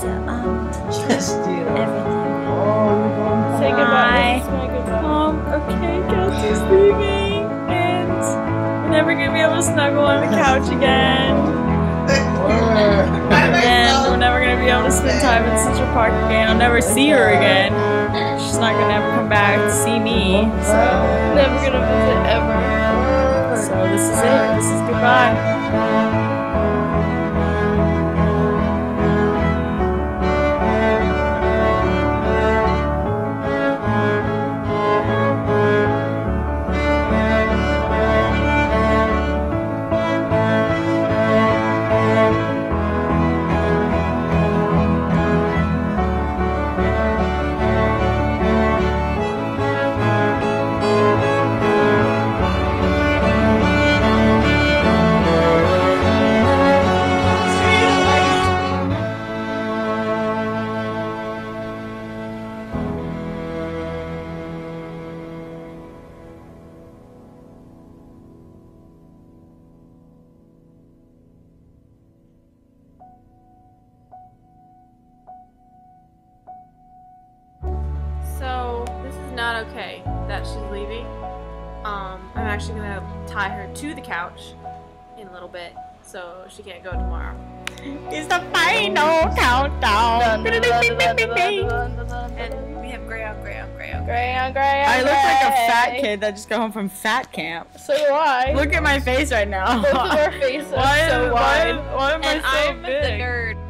so um Just you everything. Oh, Say Bye. goodbye. This is my goodbye. Um, okay, Kelsey's leaving, and we're never gonna be able to snuggle on the couch again. And we're never gonna be able to spend time in Central Park again. I'll never see her again. She's not gonna ever come back to see me. So, Never gonna visit ever. so this is it. This is goodbye. Okay that she's leaving. Um, I'm actually gonna tie her to the couch in a little bit, so she can't go tomorrow. It's the final countdown. And we have gray on gray on gray on gray. Gray on gray on I look like a fat kid that just got home from fat camp. So do I. Look at my face right now. Both of our faces why, so why, wide. why am and I so I'm big? the nerd